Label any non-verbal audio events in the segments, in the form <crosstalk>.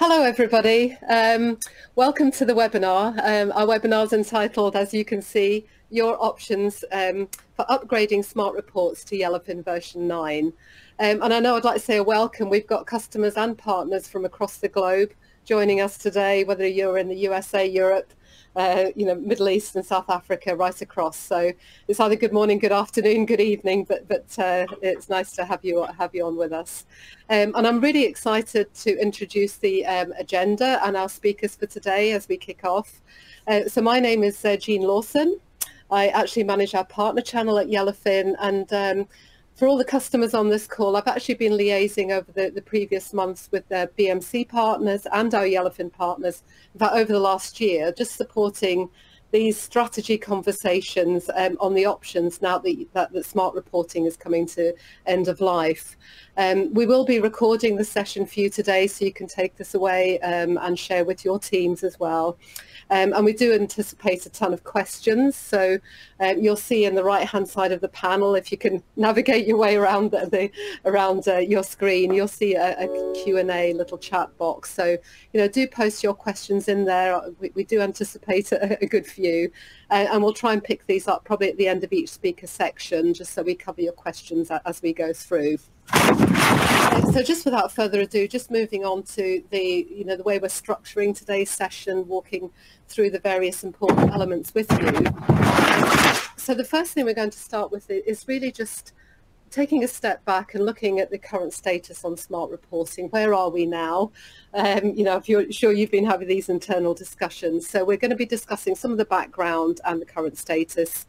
Hello, everybody. Um, welcome to the webinar. Um, our webinar is entitled, as you can see, Your Options um, for Upgrading Smart Reports to Yellowfin version 9. Um, and I know I'd like to say a welcome. We've got customers and partners from across the globe joining us today, whether you're in the USA, Europe, uh, you know, Middle East and South Africa right across. So it's either good morning, good afternoon, good evening, but but uh, it's nice to have you have you on with us. Um, and I'm really excited to introduce the um, agenda and our speakers for today as we kick off. Uh, so my name is uh, Jean Lawson. I actually manage our partner channel at Yellowfin and um, for all the customers on this call, I've actually been liaising over the, the previous months with their BMC partners and our Yellowfin partners, in fact, over the last year, just supporting these strategy conversations um, on the options now that, that, that, smart reporting is coming to end of life. Um, we will be recording the session for you today so you can take this away um, and share with your teams as well. Um, and we do anticipate a ton of questions. So um, you'll see in the right-hand side of the panel, if you can <laughs> navigate your way around the, the around uh, your screen, you'll see a, a Q&A little chat box. So, you know, do post your questions in there. We, we do anticipate <laughs> a, a good few. Uh, and we'll try and pick these up probably at the end of each speaker section, just so we cover your questions as we go through. So just without further ado, just moving on to the, you know, the way we're structuring today's session, walking through the various important elements with you. So the first thing we're going to start with is really just taking a step back and looking at the current status on smart reporting, where are we now? Um, you know, if you're sure you've been having these internal discussions. So we're going to be discussing some of the background and the current status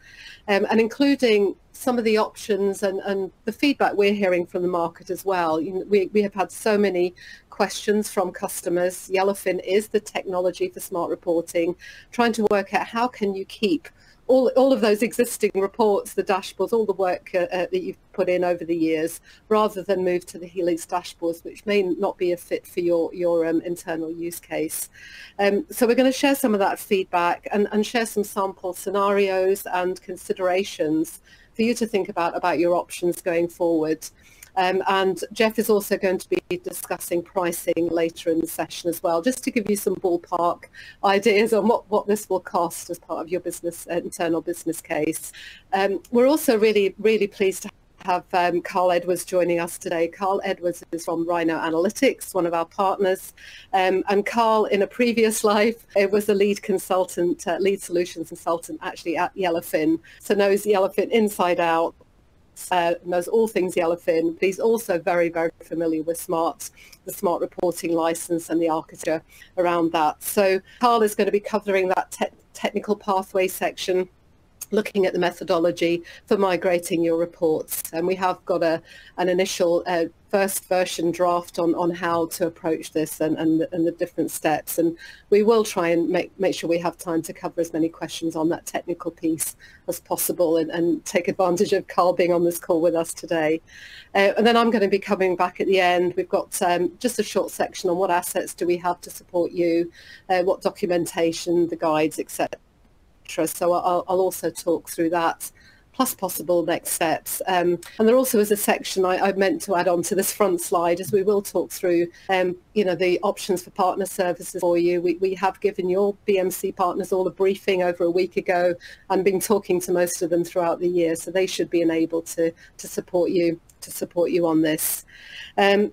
um, and including some of the options and, and the feedback we're hearing from the market as well. You know, we, we have had so many questions from customers. Yellowfin is the technology for smart reporting, trying to work out how can you keep all, all of those existing reports, the dashboards, all the work uh, uh, that you've put in over the years, rather than move to the Helix dashboards, which may not be a fit for your, your um, internal use case. Um, so we're going to share some of that feedback and, and share some sample scenarios and considerations for you to think about about your options going forward. Um, and Jeff is also going to be discussing pricing later in the session as well, just to give you some ballpark ideas on what, what this will cost as part of your business uh, internal business case. Um, we're also really, really pleased to have um, Carl Edwards joining us today. Carl Edwards is from Rhino Analytics, one of our partners. Um, and Carl, in a previous life, it was a lead consultant, uh, lead solutions consultant actually at Yellowfin. So knows Yellowfin inside out uh, knows all things Yellowfin, but he's also very, very familiar with smart, the smart reporting license and the architecture around that. So Carl is going to be covering that te technical pathway section looking at the methodology for migrating your reports. And we have got a, an initial uh, first version draft on, on how to approach this and, and, and the different steps. And we will try and make, make sure we have time to cover as many questions on that technical piece as possible and, and take advantage of Carl being on this call with us today. Uh, and then I'm going to be coming back at the end. We've got um, just a short section on what assets do we have to support you, uh, what documentation, the guides, etc so I'll, I'll also talk through that plus possible next steps. Um, and there also is a section I, I, meant to add on to this front slide as we will talk through, um, you know, the options for partner services for you. We, we have given your BMC partners all a briefing over a week ago and been talking to most of them throughout the year, so they should be enabled to, to support you to support you on this. Um,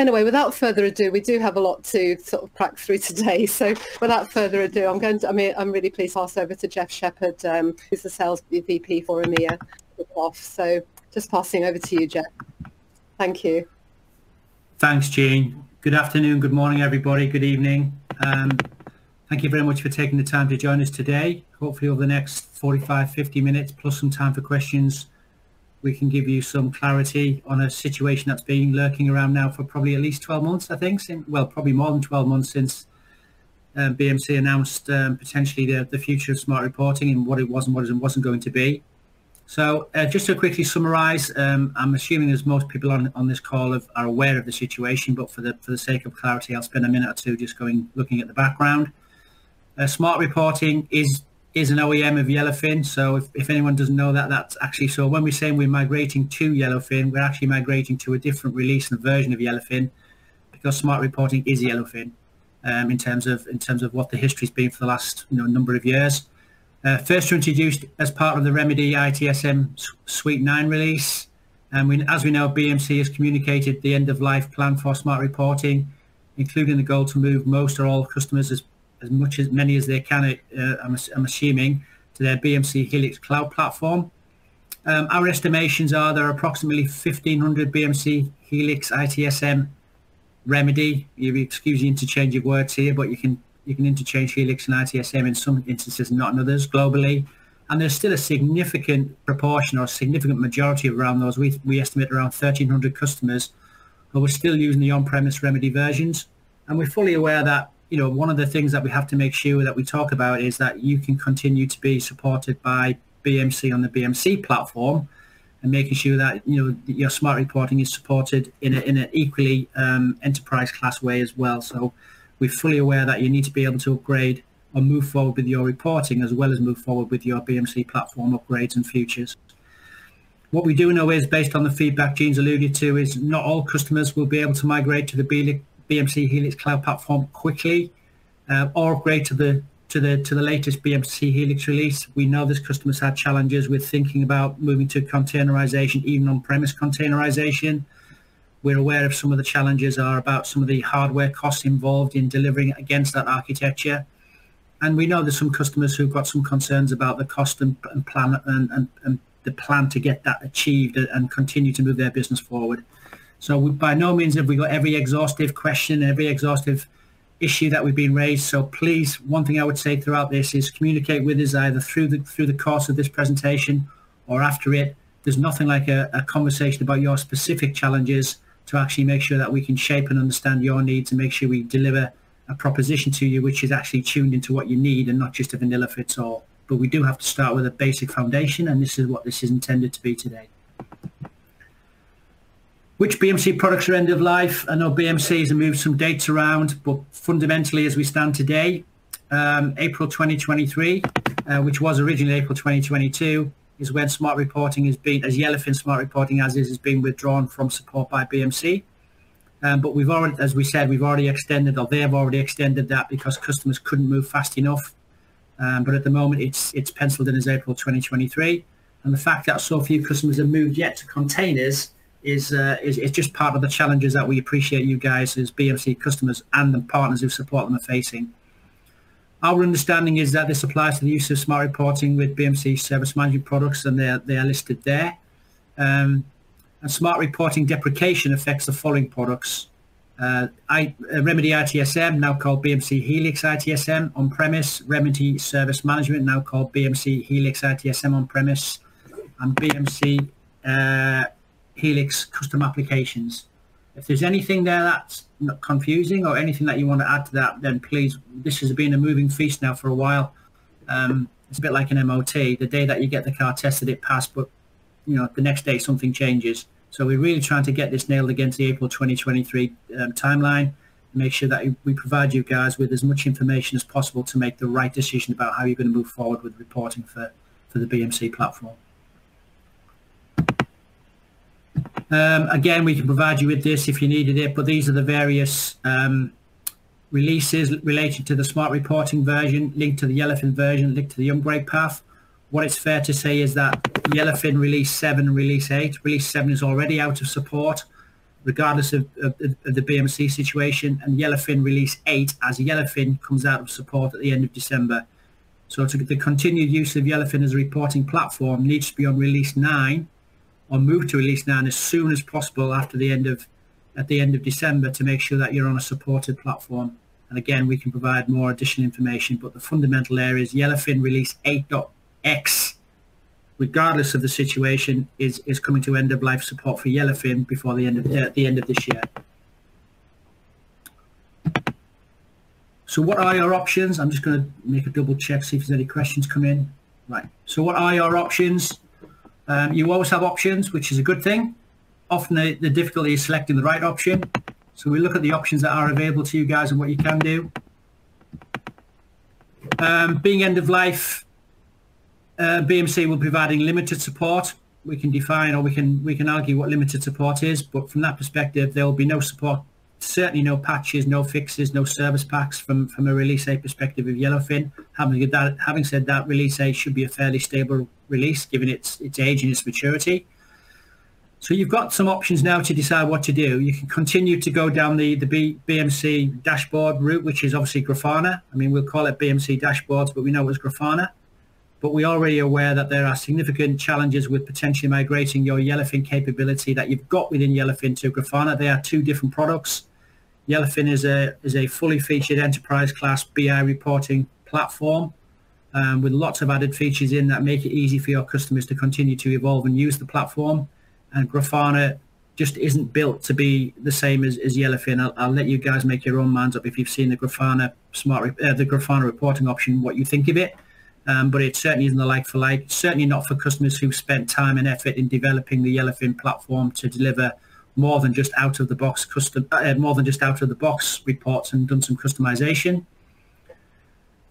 anyway, without further ado, we do have a lot to sort of crack through today. So without further ado, I'm going to, I mean, I'm really pleased to pass over to Jeff Shepherd, um, who's the sales VP for EMEA. Off. So just passing over to you, Jeff. Thank you. Thanks, Jean. Good afternoon, good morning, everybody. Good evening. Um, thank you very much for taking the time to join us today. Hopefully over the next 45, 50 minutes, plus some time for questions, we can give you some clarity on a situation that's been lurking around now for probably at least 12 months, I think. Since, well, probably more than 12 months since um, BMC announced um, potentially the, the future of smart reporting and what it was and what it wasn't going to be. So uh, just to quickly summarize, um, I'm assuming as most people on, on this call have, are aware of the situation, but for the, for the sake of clarity, I'll spend a minute or two just going looking at the background. Uh, smart reporting is is an OEM of Yellowfin. So if, if anyone doesn't know that, that's actually, so when we're saying we're migrating to Yellowfin, we're actually migrating to a different release and version of Yellowfin because smart reporting is yellowfin um, in terms of in terms of what the history's been for the last you know number of years. Uh, first introduced as part of the Remedy ITSM Suite 9 release. And we, as we know, BMC has communicated the end of life plan for smart reporting, including the goal to move most or all customers as, as much as many as they can, uh, I'm, I'm, assuming, to their BMC Helix cloud platform. Um, our estimations are there are approximately 1,500 BMC Helix ITSM remedy. You excuse the interchange of words here, but you can you can interchange Helix and ITSM in some instances, not in others globally. And there's still a significant proportion or a significant majority around those. We, we estimate around 1,300 customers who are still using the on-premise remedy versions. And we're fully aware that, you know, one of the things that we have to make sure that we talk about is that you can continue to be supported by BMC on the BMC platform and making sure that you know your smart reporting is supported in, a, in an equally um, enterprise class way as well. So we're fully aware that you need to be able to upgrade or move forward with your reporting as well as move forward with your BMC platform upgrades and futures. What we do know is, based on the feedback Jean's alluded to, is not all customers will be able to migrate to the BMC Helix Cloud platform quickly uh, or upgrade to the to the to the latest BMC Helix release. We know this customers had challenges with thinking about moving to containerization, even on-premise containerization. We're aware of some of the challenges are about some of the hardware costs involved in delivering against that architecture. And we know there's some customers who've got some concerns about the cost and, and plan and, and, and, the plan to get that achieved and continue to move their business forward. So we, by no means have we got every exhaustive question, every exhaustive issue that we've been raised. So please, one thing I would say throughout this is communicate with us either through the through the course of this presentation or after it. There's nothing like a, a conversation about your specific challenges to actually make sure that we can shape and understand your needs and make sure we deliver a proposition to you which is actually tuned into what you need and not just a vanilla fits all. But we do have to start with a basic foundation and this is what this is intended to be today. Which BMC products are end of life? I know BMC has moved some dates around, but fundamentally as we stand today, um, April 2023, uh, which was originally April 2022, is when smart reporting has been, as Yellowfin smart reporting as is, has been withdrawn from support by BMC. Um, but we've already, as we said, we've already extended, or they have already extended that because customers couldn't move fast enough. Um, but at the moment, it's it's penciled in as April 2023. And the fact that so few customers have moved yet to containers is, uh, is, is just part of the challenges that we appreciate you guys as BMC customers and the partners who support them are facing. Our understanding is that this applies to the use of smart reporting with BMC service management products and they're, they are listed there. Um, and smart reporting deprecation affects the following products. Uh, I, uh, Remedy ITSM, now called BMC Helix ITSM on-premise, Remedy Service Management, now called BMC Helix ITSM on-premise, and BMC uh, Helix custom applications. If there's anything there that's not confusing or anything that you want to add to that, then please, this has been a moving feast now for a while. Um, it's a bit like an MOT. The day that you get the car tested, it passed, but you know the next day something changes. So we're really trying to get this nailed against the April 2023 um, timeline make sure that we provide you guys with as much information as possible to make the right decision about how you're going to move forward with reporting for, for the BMC platform. Um, again, we can provide you with this if you needed it, but these are the various um, releases related to the smart reporting version, linked to the Yellowfin version, linked to the upgrade path. What it's fair to say is that Yellowfin release 7 and release 8, release 7 is already out of support, regardless of, of, of the BMC situation, and Yellowfin release 8 as Yellowfin comes out of support at the end of December. So to, the continued use of Yellowfin as a reporting platform needs to be on release 9 or move to release 9 as soon as possible after the end of at the end of December to make sure that you're on a supported platform. And again, we can provide more additional information, but the fundamental area is Yellowfin release 8.x, regardless of the situation, is, is coming to end of life support for Yellowfin before the end of uh, the end of this year. So what are your options? I'm just going to make a double check, see if there's any questions come in. Right. So what are your options? Um, you always have options, which is a good thing. Often the, the difficulty is selecting the right option. So we look at the options that are available to you guys and what you can do. Um, being end of life, uh, BMC will be providing limited support. We can define or we can we can argue what limited support is, but from that perspective, there will be no support certainly no patches, no fixes, no service packs from, from a release 8 perspective of Yellowfin. Having, that, having said that, release 8 should be a fairly stable release given its, its age and its maturity. So you've got some options now to decide what to do. You can continue to go down the, the B, BMC dashboard route, which is obviously Grafana. I mean, we'll call it BMC dashboards, but we know it's Grafana. But we're already aware that there are significant challenges with potentially migrating your Yellowfin capability that you've got within Yellowfin to Grafana. They are two different products. Yellowfin is a, is a fully featured enterprise class BI reporting platform um, with lots of added features in that make it easy for your customers to continue to evolve and use the platform. And Grafana just isn't built to be the same as, as Yellowfin. I'll, I'll, let you guys make your own minds up if you've seen the Grafana smart uh, the Grafana reporting option, what you think of it. Um, but it certainly isn't a like for like. Certainly not for customers who've spent time and effort in developing the Yellowfin platform to deliver more than just out of the box custom, uh, more than just out of the box reports and done some customization.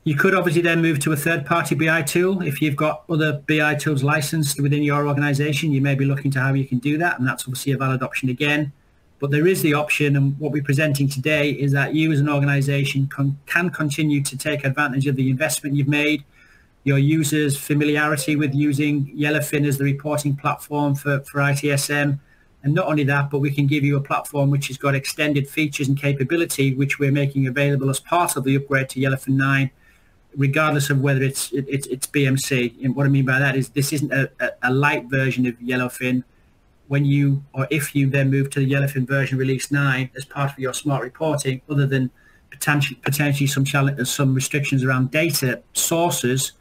You could obviously then move to a third-party BI tool. If you've got other BI tools licensed within your organization, you may be looking to how you can do that, and that's obviously a valid option again. But there is the option, and what we're presenting today is that you as an organization can, can continue to take advantage of the investment you've made, your users' familiarity with using Yellowfin as the reporting platform for, for ITSM, and not only that, but we can give you a platform which has got extended features and capability, which we're making available as part of the upgrade to Yellowfin 9, regardless of whether it's it, it's, it's BMC. And what I mean by that is this isn't a, a, a, light version of Yellowfin. When you or if you then move to the Yellowfin version release 9 as part of your smart reporting, other than potentially potentially some challenge, some restrictions around data sources,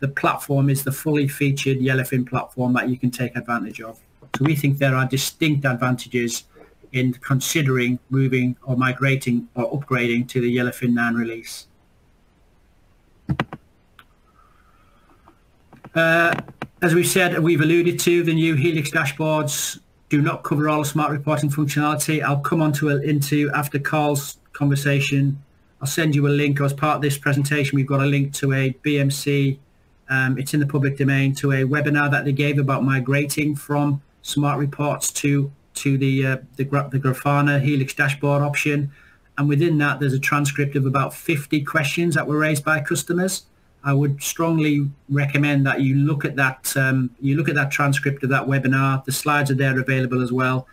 the platform is the fully featured Yellowfin platform that you can take advantage of. We think there are distinct advantages in considering moving or migrating or upgrading to the Yellowfin 9 release. Uh, as we said, we've alluded to the new Helix dashboards do not cover all smart reporting functionality. I'll come on to into after Carl's conversation. I'll send you a link as part of this presentation. We've got a link to a BMC. Um, it's in the public domain to a webinar that they gave about migrating from smart reports to to the uh, the, the Grafana Helix dashboard option. And within that, there's a transcript of about 50 questions that were raised by customers. I would strongly recommend that you look at that. Um, you look at that transcript of that webinar. The slides are there available as well.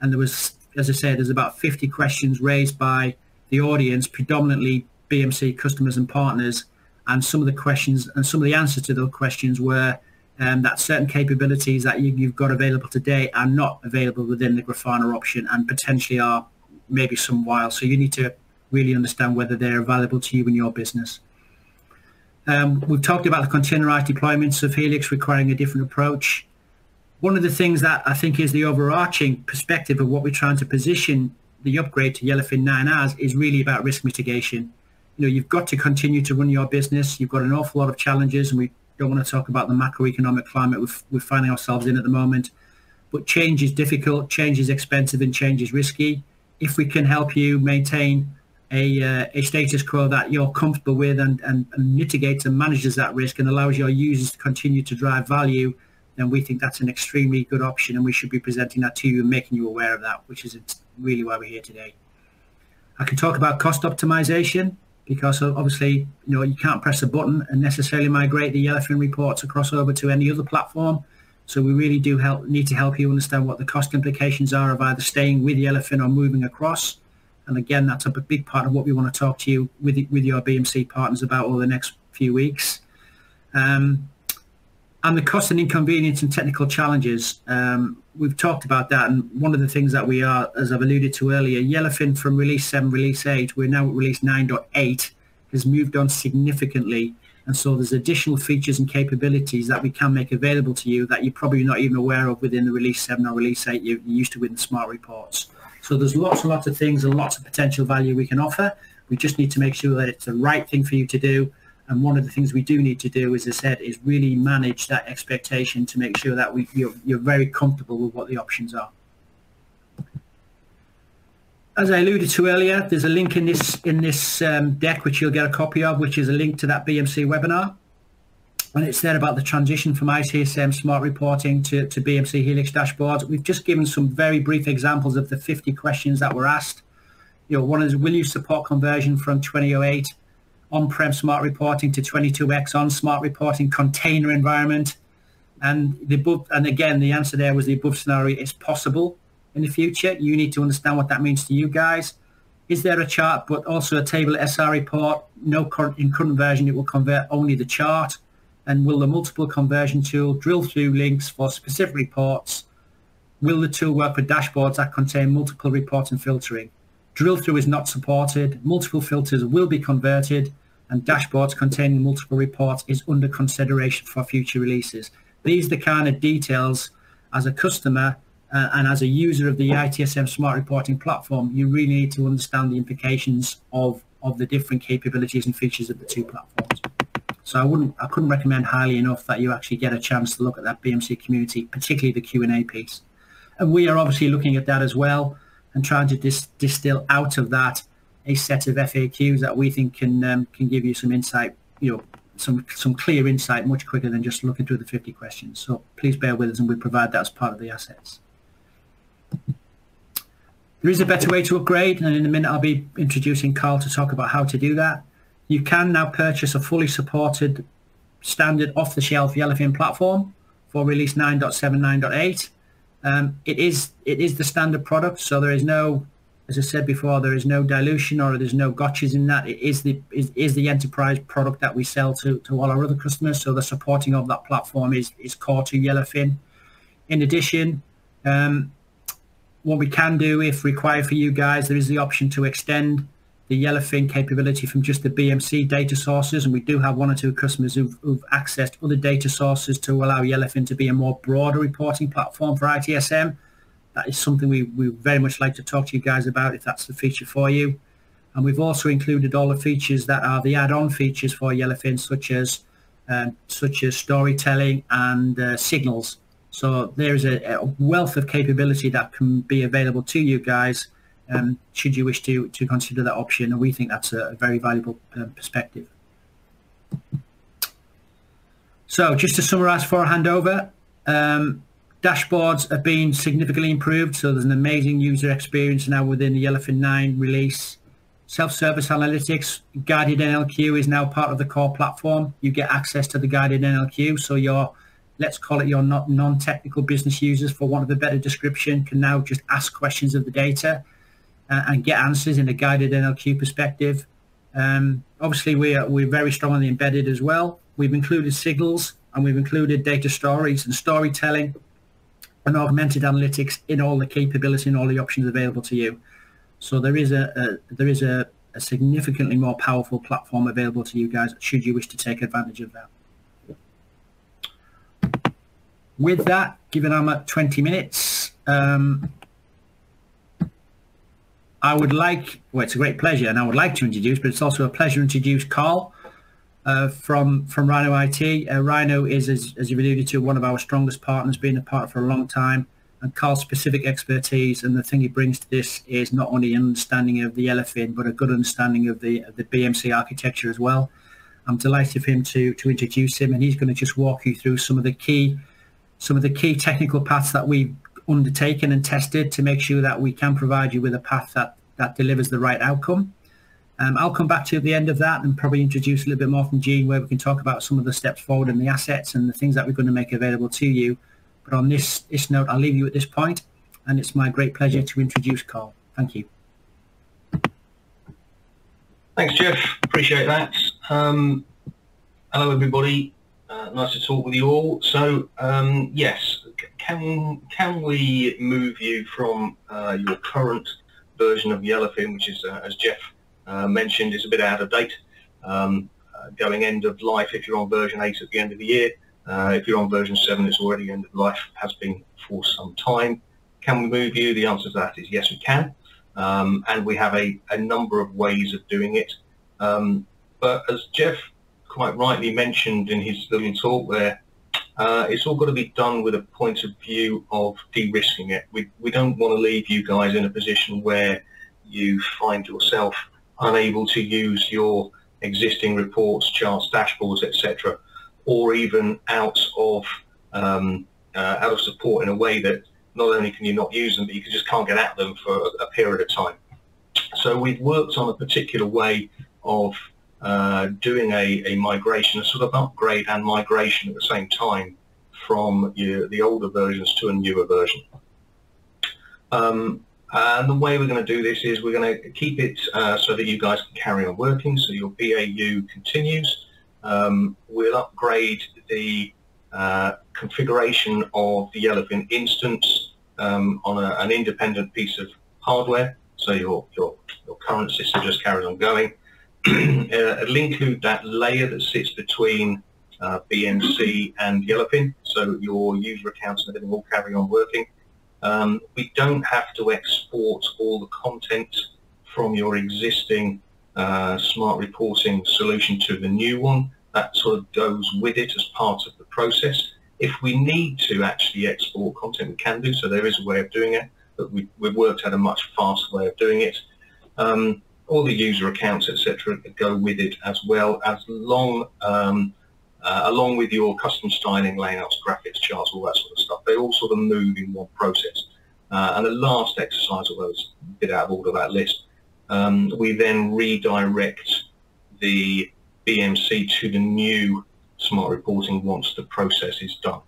And there was, as I said, there's about 50 questions raised by the audience, predominantly BMC customers and partners. And some of the questions and some of the answers to those questions were um, that certain capabilities that you, have got available today are not available within the Grafana option and potentially are maybe some while. So you need to really understand whether they're available to you in your business. Um, we've talked about the containerized deployments of Helix requiring a different approach. One of the things that I think is the overarching perspective of what we're trying to position the upgrade to Yellowfin 9 as is really about risk mitigation. You know, you've got to continue to run your business. You've got an awful lot of challenges, and we don't want to talk about the macroeconomic climate we're, we're finding ourselves in at the moment. But change is difficult, change is expensive, and change is risky. If we can help you maintain a, uh, a status quo that you're comfortable with and, and, and, mitigates and manages that risk and allows your users to continue to drive value, then we think that's an extremely good option and we should be presenting that to you and making you aware of that, which is really why we're here today. I can talk about cost optimization because obviously, you know, you can't press a button and necessarily migrate the Yellowfin reports across over to any other platform. So we really do help need to help you understand what the cost implications are of either staying with Yellowfin or moving across. And again, that's a big part of what we want to talk to you with with your BMC partners about over the next few weeks. Um, and the cost and inconvenience and technical challenges. Um, we've talked about that, and one of the things that we are, as I've alluded to earlier, Yellowfin from release 7, release 8, we're now at release 9.8, has moved on significantly. And so there's additional features and capabilities that we can make available to you that you're probably not even aware of within the release 7 or release 8 you're used to with the smart reports. So there's lots and lots of things and lots of potential value we can offer. We just need to make sure that it's the right thing for you to do and one of the things we do need to do, as I said, is really manage that expectation to make sure that we, you're, you're very comfortable with what the options are. As I alluded to earlier, there's a link in this in this um, deck which you'll get a copy of, which is a link to that BMC webinar. And it's there about the transition from ITSM smart reporting to, to BMC Helix dashboards. We've just given some very brief examples of the 50 questions that were asked you know, one is will you support conversion from 2008 on-prem smart reporting to 22x on smart reporting container environment? And the above, and again, the answer there was the above scenario is possible in the future. You need to understand what that means to you guys. Is there a chart, but also a table SR report? No current in current version, it will convert only the chart. And will the multiple conversion tool drill through links for specific reports? Will the tool work for dashboards that contain multiple reports and filtering? Drill through is not supported. Multiple filters will be converted and dashboards containing multiple reports is under consideration for future releases. These are the kind of details as a customer uh, and as a user of the ITSM smart reporting platform, you really need to understand the implications of, of the different capabilities and features of the two platforms. So I wouldn't, I couldn't recommend highly enough that you actually get a chance to look at that BMC community, particularly the Q&A piece. And we are obviously looking at that as well and trying to dis distill out of that a set of FAQs that we think can um, can give you some insight, you know, some some clear insight much quicker than just looking through the 50 questions. So please bear with us and we provide that as part of the assets. There is a better way to upgrade, and in a minute I'll be introducing Carl to talk about how to do that. You can now purchase a fully supported standard off-the-shelf Yellowfin platform for release 9.7, Um, it is it is the standard product, so there is no, as I said before, there is no dilution or there's no gotchas in that. It is the is, is the enterprise product that we sell to to all our other customers. So the supporting of that platform is is core to Yellowfin. In addition, um, what we can do if required for you guys, there is the option to extend the Yellowfin capability from just the BMC data sources. And we do have one or two customers who've, who've accessed other data sources to allow Yellowfin to be a more broader reporting platform for ITSM. That is something we, we very much like to talk to you guys about if that's the feature for you. And we've also included all the features that are the add-on features for Yellowfin, such as um, such as storytelling and uh, signals. So there's a, a, wealth of capability that can be available to you guys um, should you wish to, to consider that option. And we think that's a, a very valuable uh, perspective. So just to summarize for a handover, um, dashboards have been significantly improved. So there's an amazing user experience now within the Yellowfin 9 release. Self-service analytics, guided NLQ is now part of the core platform. You get access to the guided NLQ. So your let's call it your non-technical business users, for want of a better description, can now just ask questions of the data uh, and get answers in a guided NLQ perspective. Um, obviously, we are, we're very strong on the embedded as well. We've included signals and we've included data stories and storytelling and augmented analytics in all the capability and all the options available to you. So there is a, a there is a, a significantly more powerful platform available to you guys should you wish to take advantage of that. With that, given I'm at 20 minutes, um, I would like, well, it's a great pleasure, and I would like to introduce, but it's also a pleasure to introduce Carl uh, from from Rhino IT. Uh, Rhino is, as, as you've alluded to, one of our strongest partners, been a partner for a long time. And Carl's specific expertise and the thing he brings to this is not only an understanding of the Yellowfin, but a good understanding of the of the BMC architecture as well. I'm delighted for him to to introduce him, and he's going to just walk you through some of the key some of the key technical paths that we've undertaken and tested to make sure that we can provide you with a path that, that delivers the right outcome. Um, I'll come back to you at the end of that and probably introduce a little bit more from Jean where we can talk about some of the steps forward and the assets and the things that we're going to make available to you. But on this, this note, I'll leave you at this point and it's my great pleasure to introduce Carl. Thank you. Thanks, Jeff. Appreciate that. Um, hello, everybody. Uh, nice to talk with you all. So, um, yes, can can we move you from uh, your current version of Yellowfin, which is, uh, as Jeff uh, mentioned, is a bit out of date, um, uh, going end of life if you're on version 8 at the end of the year. Uh, if you're on version 7, it's already end of life, has been for some time. Can we move you? The answer to that is yes, we can. Um, and we have a, a number of ways of doing it. Um, but as Jeff quite rightly mentioned in his little talk there, uh, it's all got to be done with a point of view of de-risking it. We, we don't want to leave you guys in a position where you find yourself unable to use your existing reports, charts, dashboards, etc., or even out of um, uh, out of support in a way that not only can you not use them, but you just can't get at them for a, period of time. So we've worked on a particular way of uh, doing a, a migration, a sort of upgrade and migration at the same time from the older versions to a newer version. Um, and the way we're going to do this is we're going to keep it uh, so that you guys can carry on working, so your BAU continues. Um, we'll upgrade the uh, configuration of the Yellowfin instance um, on a, an independent piece of hardware, so your, your, your current system just carries on going. <clears throat> uh, it'll include that layer that sits between uh, BMC and Yellowfin, so your user accounts and everything will carry on working. Um, we don't have to export all the content from your existing uh, smart reporting solution to the new one. That sort of goes with it as part of the process. If we need to actually export content, we can do, so there is a way of doing it, but we, have worked out a much faster way of doing it. Um, all the user accounts, etc., go with it as well, as long um, uh, along with your custom styling, layouts, graphics, charts, all that sort of stuff. They all sort of move in one process. Uh, and the last exercise, although it's a bit out of order that list, um, we then redirect the BMC to the new smart reporting once the process is done.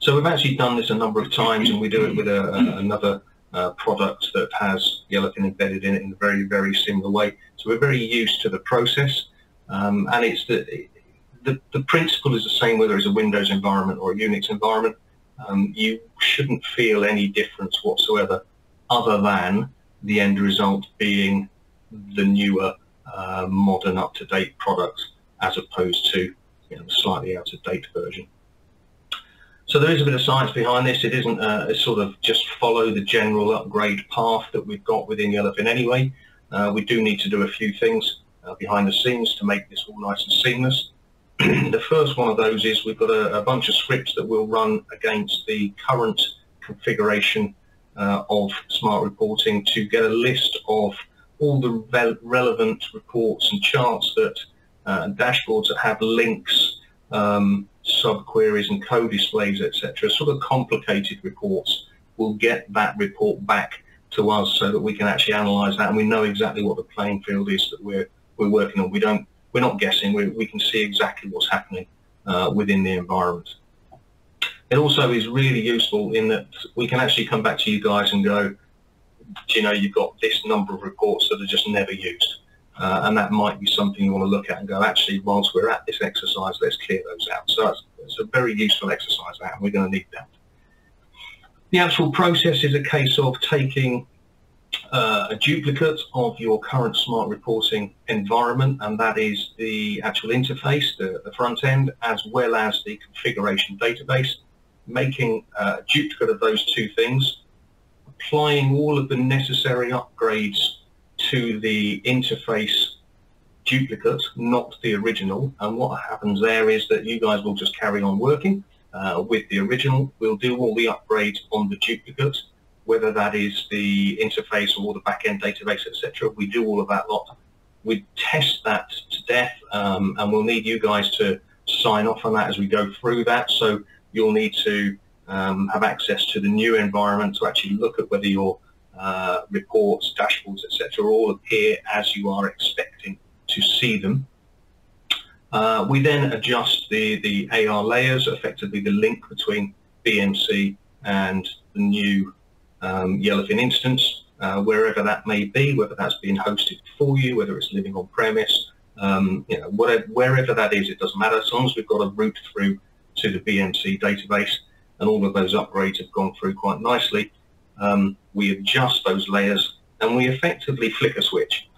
So we've actually done this a number of times and we do it with a, a, another uh, product that has Yellowfin embedded in it in a very, very similar way. So we're very used to the process um, and it's the, the, the principle is the same whether it's a Windows environment or a Unix environment. Um, you shouldn't feel any difference whatsoever other than the end result being the newer, uh, modern, up-to-date product as opposed to you know, the slightly out-of-date version. So there is a bit of science behind this. It isn't uh, sort of just follow the general upgrade path that we've got within Yellowfin anyway. Uh, we do need to do a few things uh, behind the scenes to make this all nice and seamless. <clears throat> the first one of those is we've got a, a, bunch of scripts that will run against the current configuration uh, of smart reporting to get a list of all the re relevant reports and charts that uh, dashboards that have links, um, subqueries and co-displays, etc. Sort of complicated reports We'll get that report back to us so that we can actually analyze that and we know exactly what the playing field is that we're we're working on. We don't we're not guessing. We, we can see exactly what's happening uh, within the environment. It also is really useful in that we can actually come back to you guys and go, do you know, you've got this number of reports that are just never used. Uh, and that might be something you want to look at and go, actually, whilst we're at this exercise, let's clear those out. So it's, it's a very useful exercise, that, and we're going to need that. The actual process is a case of taking uh, a duplicate of your current smart reporting environment, and that is the actual interface, the, the front end, as well as the configuration database, making uh, a duplicate of those two things, applying all of the necessary upgrades to the interface duplicate, not the original. And what happens there is that you guys will just carry on working uh, with the original. We'll do all the upgrades on the duplicate whether that is the interface or the backend database, etc. We do all of that lot. We test that to death, um, and we'll need you guys to sign off on that as we go through that. So you'll need to um, have access to the new environment to actually look at whether your uh, reports, dashboards, etc. all appear as you are expecting to see them. Uh, we then adjust the, the AR layers, effectively the link between BMC and the new um, Yellowfin instance, uh, wherever that may be, whether that's being hosted for you, whether it's living on premise, um, you know, whatever, wherever that is, it doesn't matter. As long as we've got a route through to the BMC database and all of those upgrades have gone through quite nicely, um, we adjust those layers and we effectively flick a switch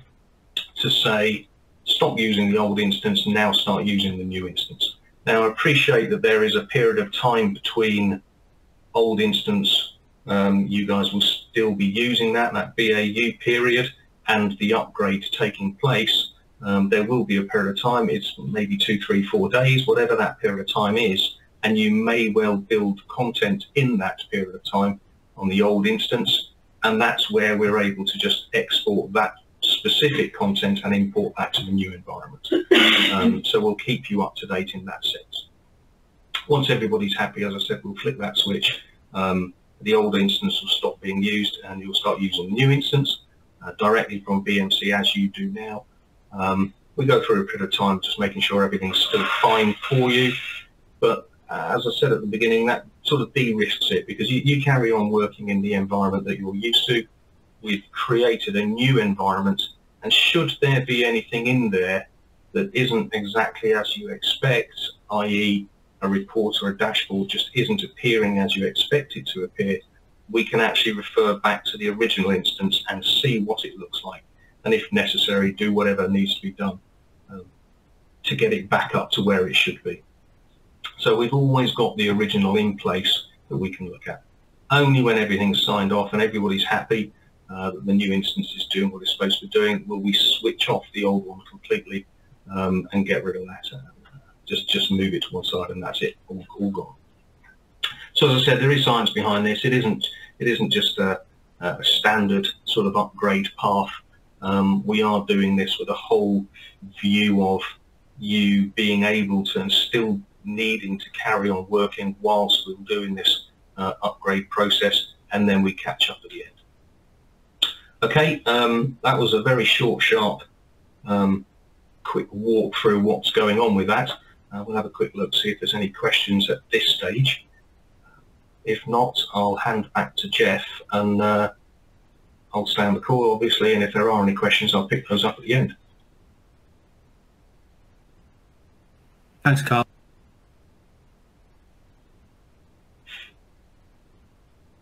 to say, stop using the old instance now start using the new instance. Now, I appreciate that there is a period of time between old instance um, you guys will still be using that, that BAU period and the upgrade taking place. Um, there will be a period of time, it's maybe two, three, four days, whatever that period of time is, and you may well build content in that period of time on the old instance, and that's where we're able to just export that specific content and import that to the new environment. Um, so we'll keep you up to date in that sense. Once everybody's happy, as I said, we'll flip that switch um, the old instance will stop being used and you'll start using the new instance. uh, directly from BMC as you do now. Um, we go through a period of time just making sure everything's still fine for you. But uh, as I said at the beginning, that sort of de-risks it because you, you carry on working in the environment that you're used to. We've created a new environment and should there be anything in there that isn't exactly as you expect, i.e. a report or a dashboard just isn't appearing as you expect it to appear, we can actually refer back to the original instance and see what it looks like and if necessary do whatever needs to be done um, to get it back up to where it should be. So we've always got the original in place that we can look at. Only when everything's signed off and everybody's happy uh, that the new instance is doing what it's supposed to be doing will we switch off the old one completely um, and get rid of that. Just just move it to one side and that's it, all, all gone. So as I said, there is science behind this. It isn't it isn't just a, a standard sort of upgrade path. Um, we are doing this with a whole view of you being able to and still needing to carry on working whilst we're doing this uh, upgrade process and then we catch up at the end. Okay, um, that was a very short, sharp, um, quick walk through what's going on with that. Uh, we'll have a quick look, see if there's any questions at this stage. If not, I'll hand back to Jeff and uh, I'll stay on the call, obviously, and if there are any questions, I'll pick those up at the end. Thanks, Carl.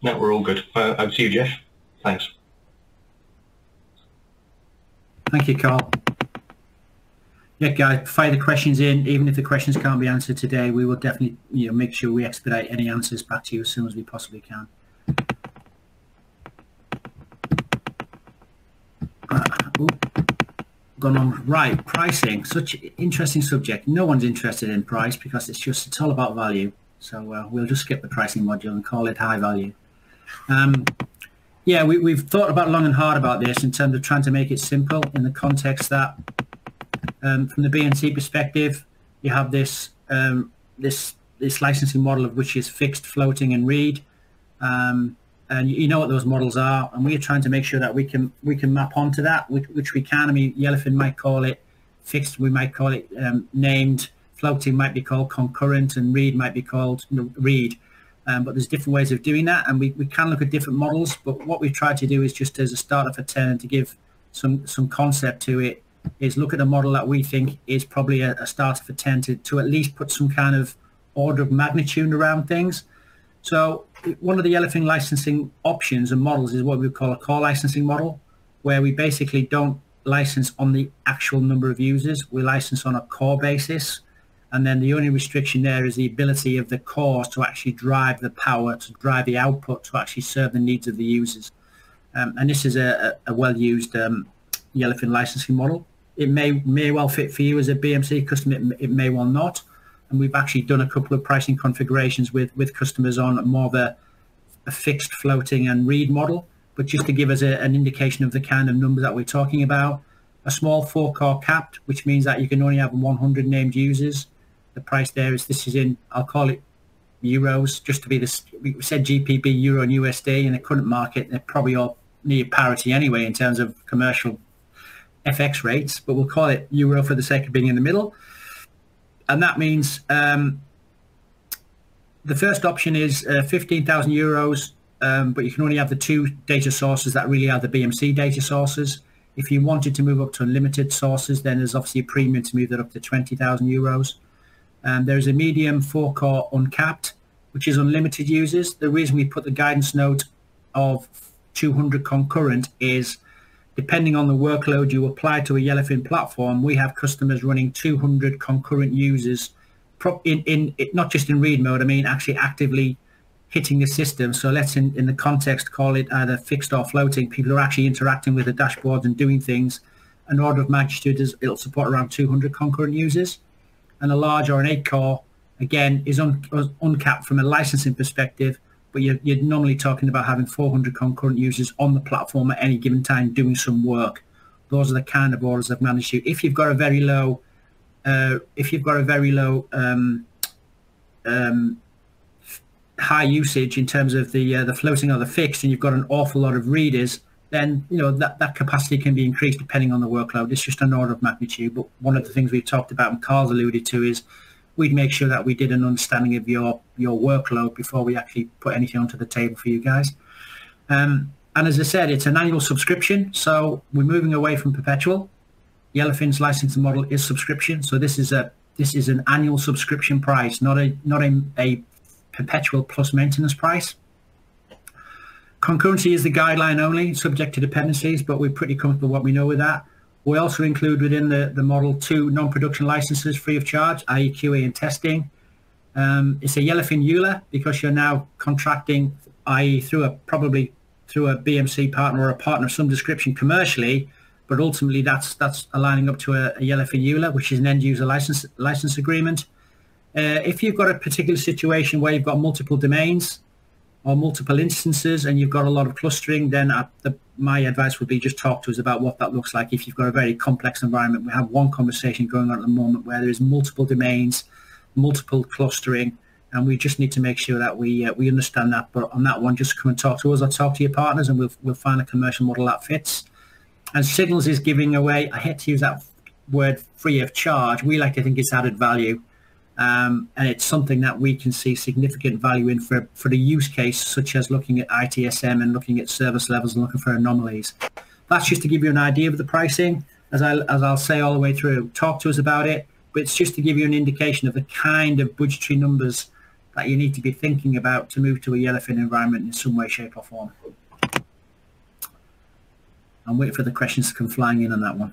No, we're all good. Uh, over to you, Jeff. Thanks. Thank you, Carl. Yeah, guys, fire the questions in. Even if the questions can't be answered today, we will definitely you know, make sure we expedite any answers back to you as soon as we possibly can. Uh, gone on. Right, pricing. Such interesting subject. No one's interested in price because it's just, it's all about value. So uh, we'll just skip the pricing module and call it high value. Um, yeah, we, have thought about long and hard about this in terms of trying to make it simple in the context that um, from the BMC perspective, you have this um, this this licensing model of which is fixed, floating, and read, um, and you know what those models are, and we are trying to make sure that we can we can map onto that, which, which we can. I mean, Yellowfin might call it fixed, we might call it um, named, floating might be called concurrent, and read might be called read. Um, but there's different ways of doing that, and we, we can look at different models. But what we've tried to do is just as a starter for 10 to give some some concept to it is look at a model that we think is probably a, a starter for 10 to, to at least put some kind of order of magnitude around things. So one of the Yellowfin licensing options and models is what we call a core licensing model, where we basically don't license on the actual number of users. We license on a core basis and then the only restriction there is the ability of the cores to actually drive the power, to drive the output, to actually serve the needs of the users. Um, and this is a, a well-used um, Yellowfin licensing model. It may may well fit for you as a BMC customer. It, it, may well not. And we've actually done a couple of pricing configurations with, with customers on more of a, a fixed floating and read model. But just to give us a, an indication of the kind of numbers that we're talking about, a small four-core capped, which means that you can only have 100 named users the price there is this is in I'll call it euros just to be this we said GBP euro and USD in the current market they're probably all near parity anyway in terms of commercial FX rates but we'll call it euro for the sake of being in the middle. And that means um, the first option is uh, 15,000 euros um, but you can only have the two data sources that really are the BMC data sources. If you wanted to move up to unlimited sources then there's obviously a premium to move that up to 20,000 euros. Um, there's a medium four-core uncapped, which is unlimited users. The reason we put the guidance note of 200 concurrent is depending on the workload you apply to a Yellowfin platform, we have customers running 200 concurrent users in, in, not just in read mode, I mean actually actively hitting the system. So let's in, in the context call it either fixed or floating. People are actually interacting with the dashboards and doing things. An order of magnitude is it'll support around 200 concurrent users and a large or an eight core, again, is un, uncapped from a licensing perspective, but you're, you're, normally talking about having 400 concurrent users on the platform at any given time doing some work. Those are the kind of orders I've managed to. If you've got a very low, uh, if you've got a very low um, um, high usage in terms of the uh, the floating or the fixed, and you've got an awful lot of readers, then you know that, that capacity can be increased depending on the workload. It's just an order of magnitude. But one of the things we've talked about and Carl's alluded to is we'd make sure that we did an understanding of your your workload before we actually put anything onto the table for you guys. Um, and as I said, it's an annual subscription, so we're moving away from perpetual. Yellowfin's licensing model is subscription, so this is a this is an annual subscription price, not a not a, a perpetual plus maintenance price. Concurrency is the guideline only, subject to dependencies, but we're pretty comfortable what we know with that. We also include within the, the model two non-production licenses free of charge, i.e. QA and testing. Um, it's a Yellowfin EULA because you're now contracting, i.e. through a probably through a BMC partner or a partner of some description commercially, but ultimately that's that's aligning up to a, a Yellowfin EULA, which is an end user license license agreement. Uh, if you've got a particular situation where you've got multiple domains, or multiple instances and you've got a lot of clustering, then uh, the, my advice would be just talk to us about what that looks like. If you've got a very complex environment, we have one conversation going on at the moment where there is multiple domains, multiple clustering, and we just need to make sure that we uh, we understand that. But on that one, just come and talk to us or talk to your partners, and we'll we'll find a commercial model that fits. And Signals is giving away. I hate to use that word free of charge. We like to think it's added value. Um, and it's something that we can see significant value in for, for the use case, such as looking at ITSM and looking at service levels and looking for anomalies. That's just to give you an idea of the pricing. As, I, as I'll say all the way through, talk to us about it, but it's just to give you an indication of the kind of budgetary numbers that you need to be thinking about to move to a Yellowfin environment in some way, shape or form. I'm waiting for the questions to come flying in on that one.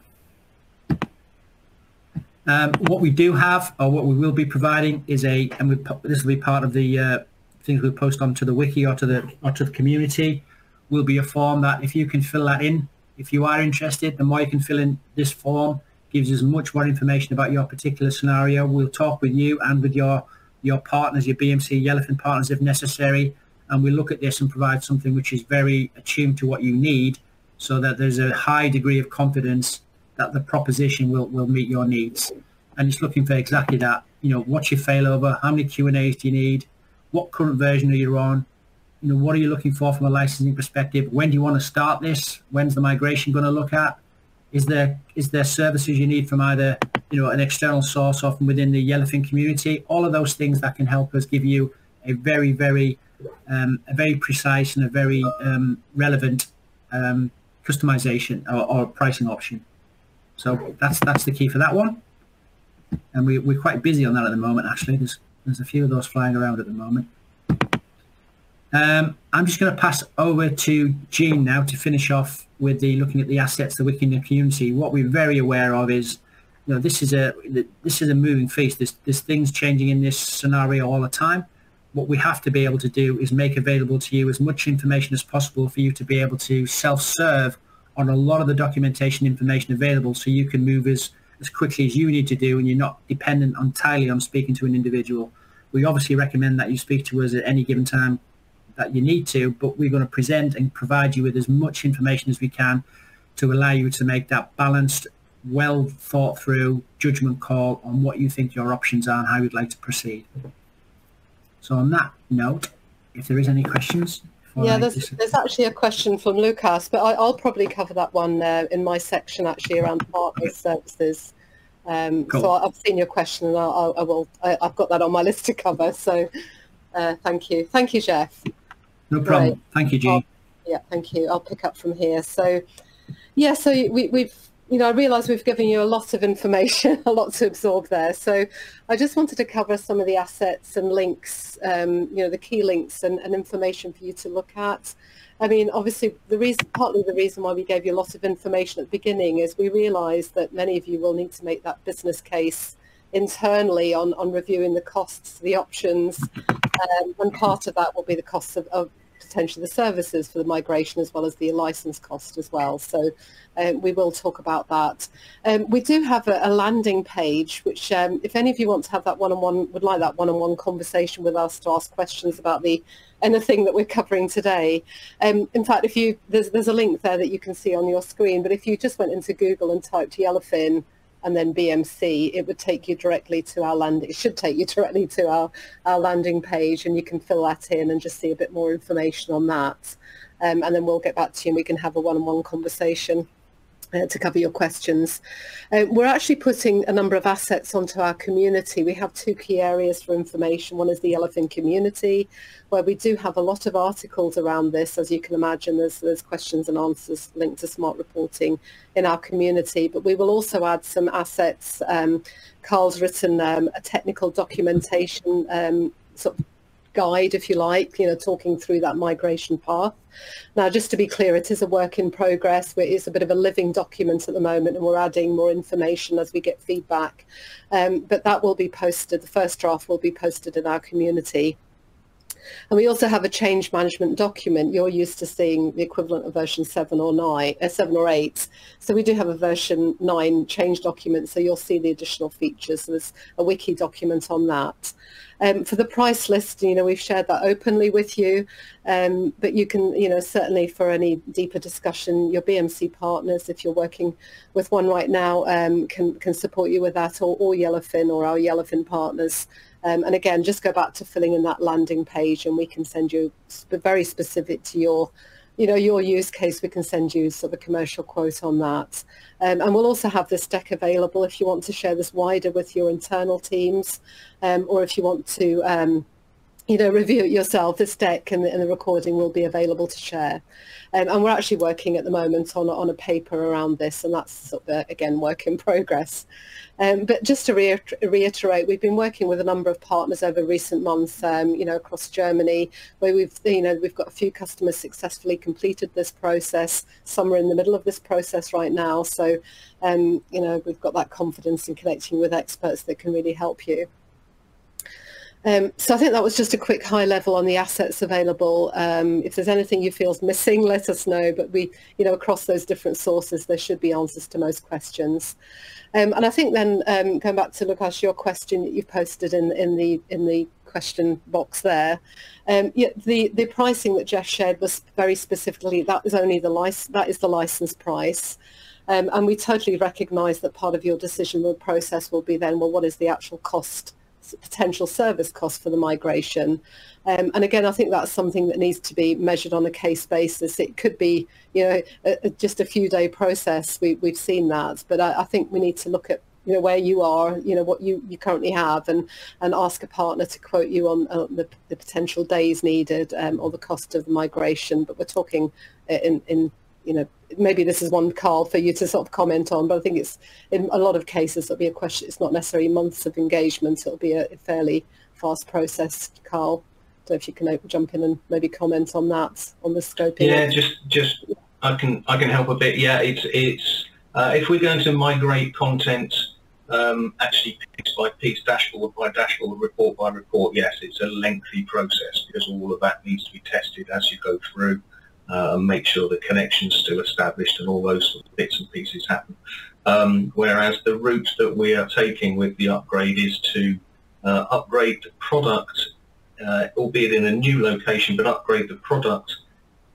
Um, what we do have, or what we will be providing, is a, and we, this will be part of the uh, things we'll post onto the wiki or to the or to the community. Will be a form that if you can fill that in, if you are interested, the more you can fill in this form gives us much more information about your particular scenario. We'll talk with you and with your your partners, your BMC Yellowfin partners, if necessary, and we look at this and provide something which is very attuned to what you need, so that there's a high degree of confidence that the proposition will, will meet your needs. And it's looking for exactly that. You know, what's your failover? How many Q&As do you need? What current version are you on? You know, what are you looking for from a licensing perspective? When do you want to start this? When's the migration going to look at? Is there is there services you need from either you know an external source or from within the Yellowfin community? All of those things that can help us give you a very very um, a very precise and a very um, relevant um, customization or, or pricing option. So that's that's the key for that one. And we, we're quite busy on that at the moment, actually. There's, there's a few of those flying around at the moment. Um, I'm just going to pass over to Jean now to finish off with the looking at the assets, the wiki community. What we're very aware of is, you know, this is a this is a moving feast. There's, there's things changing in this scenario all the time. What we have to be able to do is make available to you as much information as possible for you to be able to self-serve on a lot of the documentation information available so you can move as, as quickly as you need to do and you're not dependent entirely on speaking to an individual. We obviously recommend that you speak to us at any given time that you need to, but we're going to present and provide you with as much information as we can to allow you to make that balanced, well thought through judgment call on what you think your options are and how you'd like to proceed. So on that note, if there is any questions, yeah, there's, there's actually a question from Lucas, but I, will probably cover that one uh, in my section actually around partner services. Um, cool. So I've seen your question and I'll, I will, I, have got that on my <laughs> list to cover. So uh, thank you. Thank you, Jeff. No problem. Right. Thank you, Jean. Yeah, thank you. I'll pick up from here. So yeah, so we, we've you know, I realise we've given you a lot of information, <laughs> a lot to absorb there. So I just wanted to cover some of the assets and links, um, you know, the key links and, and, information for you to look at. I mean, obviously, the reason, partly the reason why we gave you a lot of information at the beginning is we realised that many of you will need to make that business case internally on, on reviewing the costs, the options, um, and part of that will be the costs of, of potentially the services for the migration as well as the license cost as well. So um, we will talk about that. Um, we do have a, a landing page, which um, if any of you want to have that one-on-one, would like that one-on-one conversation with us to ask questions about the anything that we're covering today. Um, in fact, if you there's there's a link there that you can see on your screen, but if you just went into Google and typed Yellowfin and then BMC, it would take you directly to our landing. It should take you <laughs> directly to our, our landing page and you can fill that in and just see a bit more information on that. um, and then we'll get back to you and we can have a one-on-one conversation uh, to cover your questions. Uh, we're actually putting a number of assets onto our community. We have two key areas for information. One is the Yellowfin community, where we do have a lot of articles around this. As you can imagine, there's, there's questions and answers linked to smart reporting in our community. But we will also add some assets. Um, Carl's written um, a technical documentation um, sort of guide, if you like, you know, talking through that migration path. Now, just to be clear, it is a work in progress. It's a bit of a living document at the moment, and we're adding more information as we get feedback. Um, but that will be posted, the first draft will be posted in our community. And we also have a change management document. You're used to seeing the equivalent of version 7 or 9, uh, 7 or 8. So we do have a version 9 change document, so you'll see the additional features. There's a wiki document on that. Um, for the price list, you know, we've shared that openly with you, um, but you can, you know, certainly for any deeper discussion, your BMC partners, if you're working with one right now, um, can, can support you with that, or, or Yellowfin or our Yellowfin partners. Um, and again, just go back to filling in that landing page and we can send you very specific to your you know, your use case, we can send you sort of a commercial quote on that. Um, and we'll also have this deck available if you want to share this wider with your internal teams um, or if you want to, um, you know, review it yourself. This deck and the, and the recording will be available to share. Um, and we're actually working at the moment on, on a paper around this, and that's sort of, again, work in progress. Um, but just to re reiterate, we've been working with a number of partners over recent months, um, you know, across Germany, where we've, you know, we've got a few customers successfully completed this process. Some are in the middle of this process right now. So, um, you know, we've got that confidence in connecting with experts that can really help you. Um, so I think that was just a quick high level on the assets available. Um, if there's anything you feel is missing, let us know. But we, you know, across those different sources, there should be answers to most questions. Um, and I think then um, going back to Lukasz, your question that you posted in in the in the question box there, um, yeah, the the pricing that Jeff shared was very specifically that is only the license that is the license price. Um, and we totally recognise that part of your decision process will be then, well, what is the actual cost potential service cost for the migration. Um, and again, I think that's something that needs to be measured on a case basis. It could be, you know, a, a, just a few day process. We, have seen that, but I, I, think we need to look at, you know, where you are, you know, what you, you currently have, and and ask a partner to quote you on uh, the, the potential days needed um, or the cost of the migration. But we're talking in in you know, maybe this is one, Carl, for you to sort of comment on, but I think it's in a lot of cases it'll be a question. It's not necessarily months of engagement. It'll be a fairly fast process, Carl. So if you can jump in and maybe comment on that, on the scoping. Yeah, just just I can I can help a bit. Yeah, it's it's uh, if we're going to migrate content um, actually piece by piece, dashboard by dashboard, report by report, yes, it's a lengthy process because all of that needs to be tested as you go through uh, and make sure the connection's still established and all those sort of bits and pieces happen. Um, whereas the route that we are taking with the upgrade is to uh, upgrade the product, uh, albeit in a new location, but upgrade the product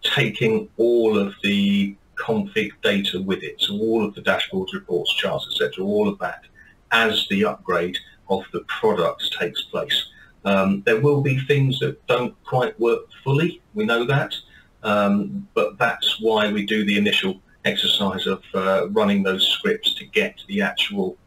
taking all of the config data with it. So all of the dashboards, reports, charts, etc., all of that as the upgrade of the product takes place. Um, there will be things that don't quite work fully, we know that, um, but that's why we do the initial exercise of uh, running those scripts to get the actual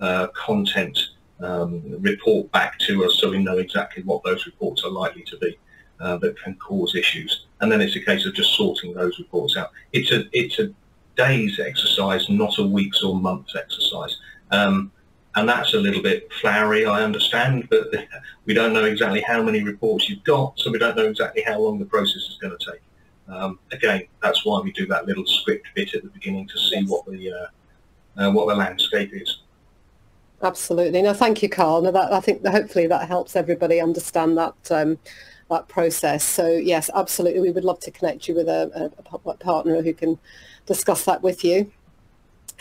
uh, content um, report back to us so we know exactly what those reports are likely to be uh, that can cause issues. And then it's a case of just sorting those reports out. It's a, it's a day's exercise, not a week's or month's exercise. Um, and that's a little bit flowery, I understand, but <laughs> we don't know exactly how many reports you've got, so we don't know exactly how long the process is going to take. Um, again, that's why we do that little script bit at the beginning to see what the uh, uh, what the landscape is. Absolutely. No, thank you, Carl. No, that, I think that hopefully that helps everybody understand that um, that process. So yes, absolutely, we would love to connect you with a, a, a partner who can discuss that with you.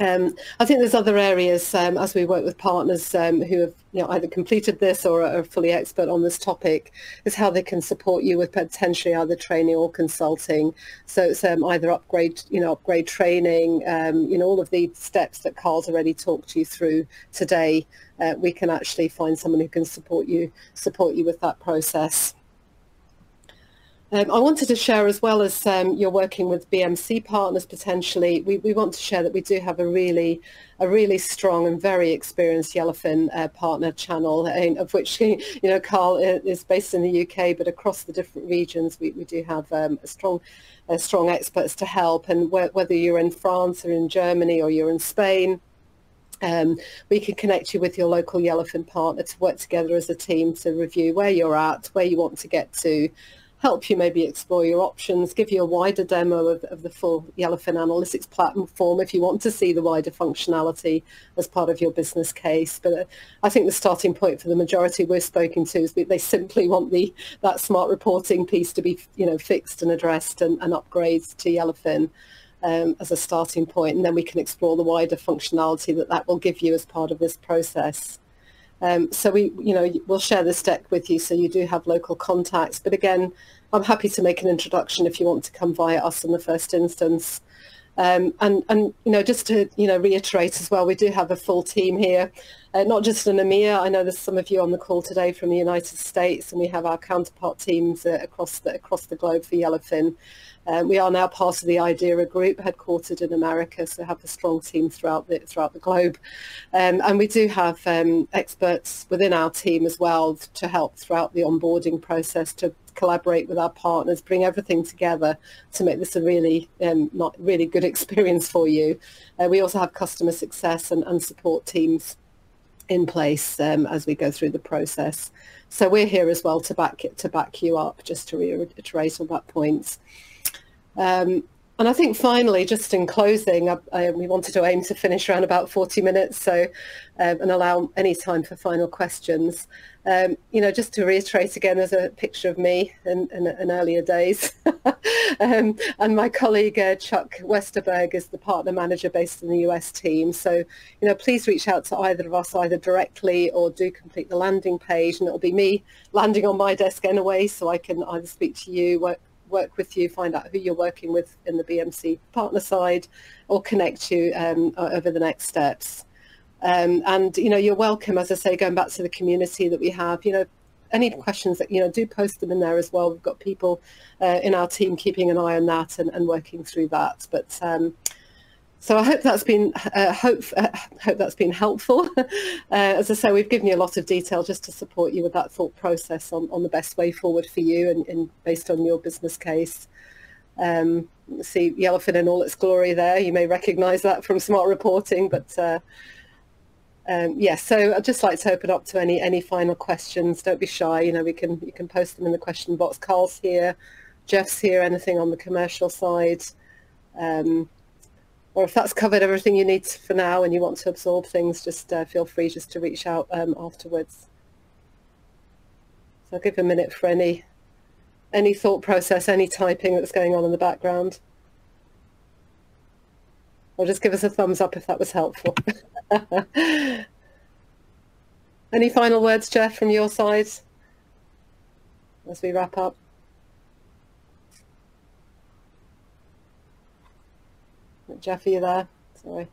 Um, I think there's other areas um, as we work with partners um, who have you know, either completed this or are fully expert on this topic is how they can support you with potentially either training or consulting. So it's um, either upgrade, you know, upgrade training, um, you know, all of the steps that Carl's already talked to you through today. Uh, we can actually find someone who can support you, support you with that process. Um, I wanted to share as well as um, you're working with BMC partners potentially, we, we want to share that we do have a really a really strong and very experienced Yellowfin uh, partner channel, of which <laughs> you know Carl uh, is based in the UK, but across the different regions we, we do have um, a strong uh, strong experts to help. And wh- whether you're in France or in Germany or you're in Spain, um, we can connect you with your local Yellowfin partner to work together as a team to review where you're at, where you want to get to, help you maybe explore your options, give you a wider demo of, of the full Yellowfin Analytics platform if you want to see the wider functionality as part of your business case. But uh, I think the starting point for the majority we're spoken to is that they simply want the that smart reporting piece to be you know fixed and addressed and, and upgrades to Yellowfin. Um, as a starting point, and then we can explore the wider functionality that that will give you as part of this process. Um, so we, you know, we'll share this deck with you so you do have local contacts. But again, I'm happy to make an introduction if you want to come via us in the first instance. Um, and, and, you know, just to, you know, reiterate as well, we do have a full team here, uh, not just in EMEA. I know there's some of you on the call today from the United States, and we have our counterpart teams uh, across the across the globe for Yellowfin. Um, we are now part of the IDERA group, headquartered in America, so have a strong team throughout the throughout the globe. Um, and we do have um, experts within our team as well to help throughout the onboarding process to collaborate with our partners, bring everything together to make this a really um, not really good <laughs> experience for you. Uh, we also have customer success and, and support teams in place um, as we go through the process. So we're here as well to back to back you up, just to reiterate on that point. Um, and I think finally, just in closing, I, I, we wanted to aim to finish around about 40 minutes, so um, and allow any time for final questions. Um, you know, just to reiterate again, there's a picture of me in, in, in earlier days, <laughs> um, and my colleague uh, Chuck Westerberg is the partner manager based in the US team. So, you know, please reach out to either of us either directly or do complete the landing page, and it'll be me landing on my desk anyway, so I can either speak to you, work work with you, find out who you're working with in the BMC partner side, or connect you um, over the next steps. Um, and you know, you're welcome, as I say, going back to the community that we have. You know, any questions that you know, do post them in there as well. We've got people uh, in our team keeping an eye on that and, and working through that. But um, so I hope that's been uh, hope uh, hope that's been helpful. <laughs> uh, as I say, we've given you a lot of detail just to support you with that thought process on, on the best way forward for you and, and based on your business case. Um, see Yellowfin in all its glory there. You may recognise that from smart reporting, but uh, um, yes. Yeah, so I'd just like to open up to any any final questions. Don't be shy. You know, we can you can post them in the question box. Carl's here, Jeff's here. Anything on the commercial side. Um, or if that's covered everything you need for now and you want to absorb things, just uh, feel free just to reach out um, afterwards. So I'll give a minute for any any thought process, any typing that's going on in the background. Or just give us a thumbs up if that was helpful. <laughs> any final words, Jeff, from your side as we wrap up? Jeff, are you there? Sorry.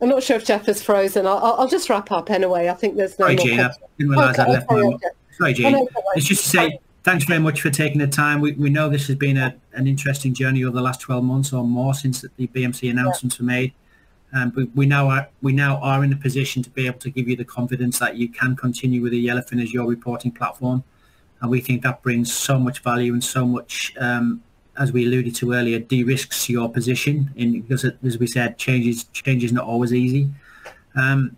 I'm not sure if Jeff is frozen. I'll, I'll just wrap up anyway. I think there's no Sorry, more Jane. I didn't realise okay, I left sorry, Sorry. Oh, no, it's just to say thanks very much for taking the time. We, we know this has been a, an interesting journey over the last 12 months or more since the BMC announcements yeah. were made. Um, but we now are we now are in a position to be able to give you the confidence that you can continue with the Yellowfin as your reporting platform, and we think that brings so much value and so much um, as we alluded to earlier, de-risks your position in because, as we said, change is change is not always easy, um,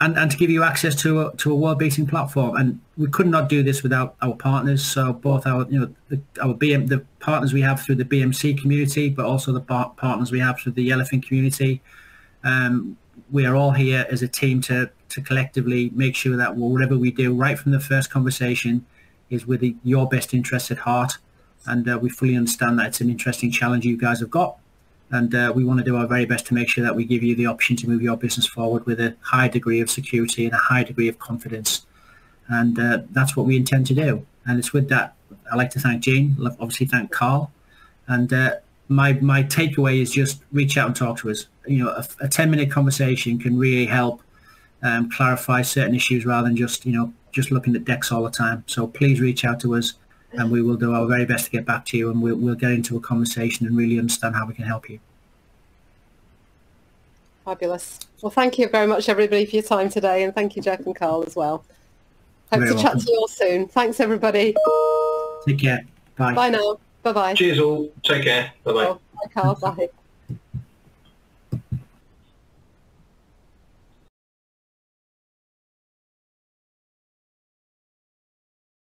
and and to give you access to a, to a world-beating platform. And we could not do this without our partners. So both our you know the, our BM the partners we have through the BMC community, but also the par- partners we have through the Yellowfin community. Um, we are all here as a team to to collectively make sure that whatever we do, right from the first conversation, is with the, your best interests at heart and uh, we fully understand that it's an interesting challenge you guys have got. And uh, we want to do our very best to make sure that we give you the option to move your business forward with a high degree of security and a high degree of confidence. And uh, that's what we intend to do. And it's with that I'd like to thank Jane obviously thank Carl. And uh, my my takeaway is just reach out and talk to us. You know a, a 10 minute conversation can really help um, clarify certain issues rather than just you know just looking at decks all the time. So please reach out to us and we will do our very best to get back to you and we'll, we'll get into a conversation and really understand how we can help you. Fabulous. Well, thank you very much, everybody, for your time today. And thank you, Jeff and Carl, as well. Hope You're to welcome. chat to you all soon. Thanks, everybody. Take care. Bye. Bye now. Bye-bye. Cheers all. Take care. Bye bye. Bye, Carl. Bye.